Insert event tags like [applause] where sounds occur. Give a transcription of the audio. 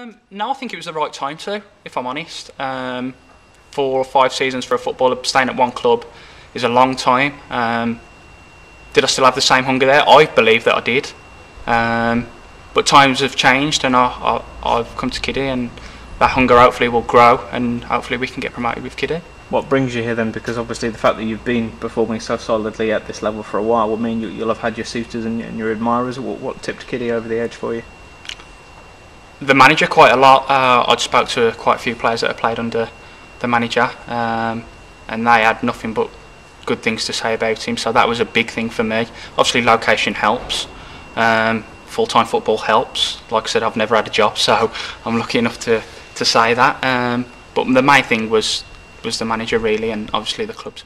Um, no, I think it was the right time to, if I'm honest. Um, four or five seasons for a footballer staying at one club is a long time. Um, did I still have the same hunger there? I believe that I did. Um, but times have changed, and I, I've come to Kiddie, and that hunger hopefully will grow, and hopefully we can get promoted with Kiddie. What brings you here then? Because obviously the fact that you've been performing so solidly at this level for a while will mean you, you'll have had your suitors and, and your admirers. What, what tipped Kiddie over the edge for you? The manager quite a lot. Uh, I'd spoke to quite a few players that have played under the manager, um, and they had nothing but good things to say about him. So that was a big thing for me. Obviously, location helps. Um, full-time football helps. Like I said, I've never had a job, [laughs] so I'm lucky enough to to say that. Um, but the main thing was was the manager really, and obviously the clubs.